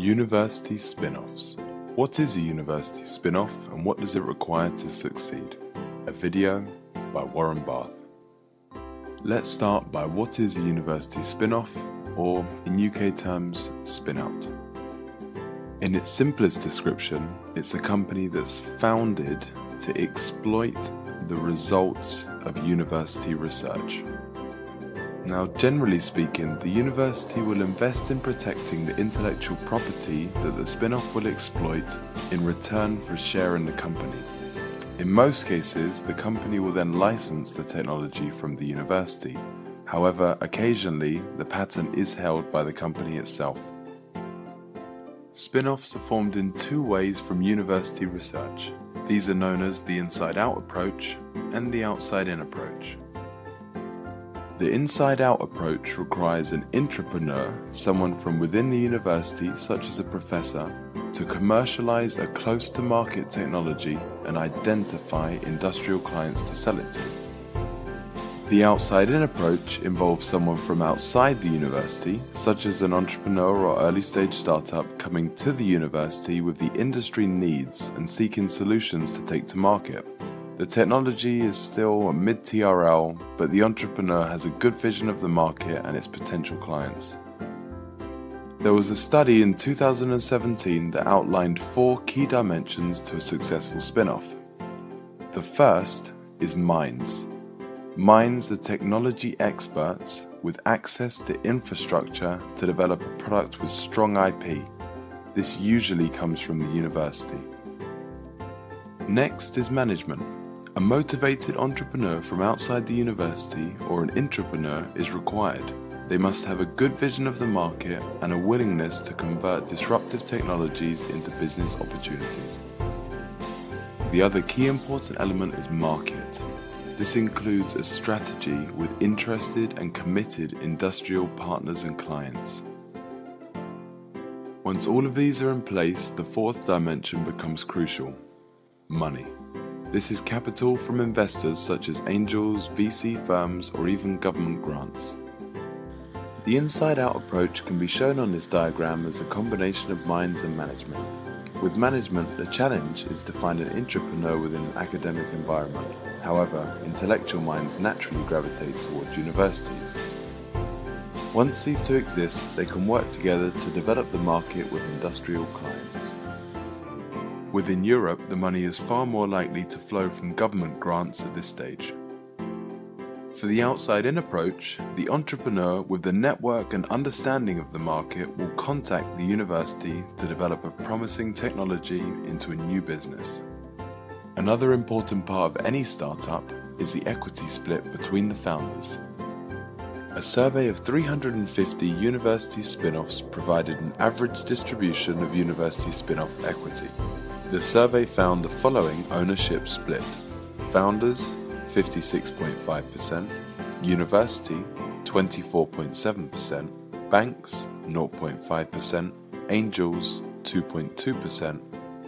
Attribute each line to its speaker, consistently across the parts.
Speaker 1: University spin-offs. What is a university spin-off and what does it require to succeed? A video by Warren Barth. Let's start by what is a university spin-off or in UK terms spin-out. In its simplest description, it's a company that's founded to exploit the results of university research. Now, generally speaking, the university will invest in protecting the intellectual property that the spin off will exploit in return for a share in the company. In most cases, the company will then license the technology from the university. However, occasionally, the patent is held by the company itself. Spin offs are formed in two ways from university research. These are known as the inside out approach and the outside in approach. The inside out approach requires an entrepreneur, someone from within the university, such as a professor, to commercialize a close to market technology and identify industrial clients to sell it to. The outside in approach involves someone from outside the university, such as an entrepreneur or early stage startup, coming to the university with the industry needs and seeking solutions to take to market. The technology is still a mid TRL, but the entrepreneur has a good vision of the market and its potential clients. There was a study in 2017 that outlined four key dimensions to a successful spin off. The first is minds. Minds are technology experts with access to infrastructure to develop a product with strong IP. This usually comes from the university. Next is management. A motivated entrepreneur from outside the university or an entrepreneur is required. They must have a good vision of the market and a willingness to convert disruptive technologies into business opportunities. The other key important element is market. This includes a strategy with interested and committed industrial partners and clients. Once all of these are in place, the fourth dimension becomes crucial money. This is capital from investors such as angels, VC firms, or even government grants. The inside out approach can be shown on this diagram as a combination of minds and management. With management, the challenge is to find an entrepreneur within an academic environment. However, intellectual minds naturally gravitate towards universities. Once these two exist, they can work together to develop the market with industrial clients. Within Europe, the money is far more likely to flow from government grants at this stage. For the outside in approach, the entrepreneur with the network and understanding of the market will contact the university to develop a promising technology into a new business. Another important part of any startup is the equity split between the founders. A survey of 350 university spin offs provided an average distribution of university spin off equity. The survey found the following ownership split. Founders 56.5%, University 24.7%, Banks 0.5%, Angels 2.2%,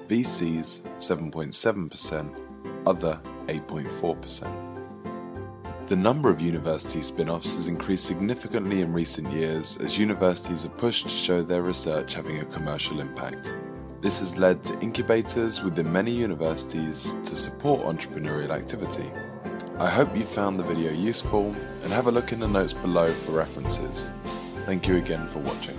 Speaker 1: VCs 7.7%, Other 8.4%. The number of university spin offs has increased significantly in recent years as universities are pushed to show their research having a commercial impact. This has led to incubators within many universities to support entrepreneurial activity. I hope you found the video useful and have a look in the notes below for references. Thank you again for watching.